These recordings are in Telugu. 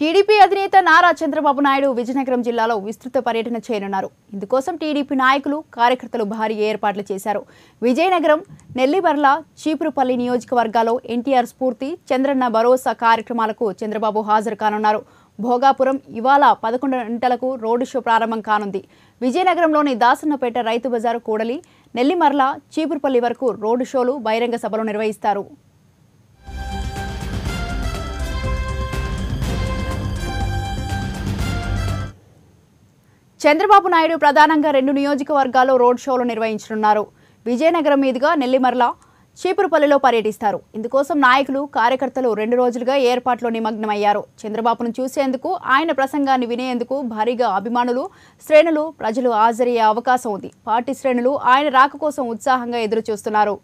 టీడీపీ అధినేత నారా చంద్రబాబు నాయుడు విజయనగరం జిల్లాలో విస్తృత పర్యటన చేయనున్నారు. ఇందుకోసం టీడీపీ నాయకులు కార్యకర్తలు భారీ ఏర్పాట్లు చేశారు. విజయనగరం నెల్లిమర్ల చీపురుపల్లి నియోజకవర్గాల్లో ఎన్టీఆర్ స్ఫూర్తి చంద్రన్న భరోసా కార్యక్రమాలకు చంద్రబాబు హాజరు కానున్నారు. భోగాపురం ఇవాళ పదకొండు గంటలకు రోడ్డు షో ప్రారంభం కానుంది. విజయనగరంలోని దాసన్నపేట రైతు బజారు కూడలి నెల్లిమర్ల చీపురుపల్లి వరకు రోడ్డు షోలు బహిరంగ సభలు నిర్వహిస్తారు. చంద్రబాబు నాయుడు ప్రధానంగా రెండు నియోజకవర్గాల్లో రోడ్ షోలు నిర్వహించనున్నారు. విజయనగరం మీదుగా నెల్లిమర్ల చీపురుపల్లిలో పర్యటిస్తారు. ఇందుకోసం నాయకులు కార్యకర్తలు రెండు రోజులుగా ఏర్పాట్లో నిమగ్నమయ్యారు. చంద్రబాబును చూసేందుకు ఆయన ప్రసంగాన్ని వినేందుకు భారీగా అభిమానులు శ్రేణులు ప్రజలు హాజరయ్యే అవకాశం ఉంది. పార్టీ శ్రేణులు ఆయన రాక కోసం ఉత్సాహంగా ఎదురు చూస్తున్నారు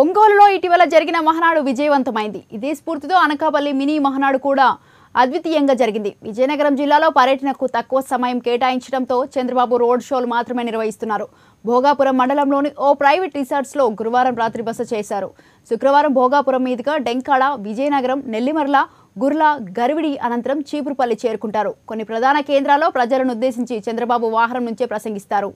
ఒంగోలులో ఇటీవల జరిగిన మహానాడు విజయవంతమైంది. ఇదే స్ఫూర్తితో అనకాపల్లి మినీ మహనాడు కూడా అద్వితీయంగా జరిగింది. విజయనగరం జిల్లాలో పర్యటనకు తక్కువ సమయం కేటాయించడంతో చంద్రబాబు రోడ్ షోలు మాత్రమే నిర్వహిస్తున్నారు. భోగాపురం మండలంలోని ఓ ప్రైవేట్ రిసార్ట్స్లో గురువారం రాత్రి బస చేశారు. శుక్రవారం భోగాపురం మీదుగా డెంకాడ విజయనగరం నెల్లిమర్ల గుర్ల గరివిడి అనంతరం చీపురుపల్లి చేరుకుంటారు. కొన్ని ప్రధాన కేంద్రాల్లో ప్రజలను ఉద్దేశించి చంద్రబాబు వాహనం నుంచే ప్రసంగిస్తారు.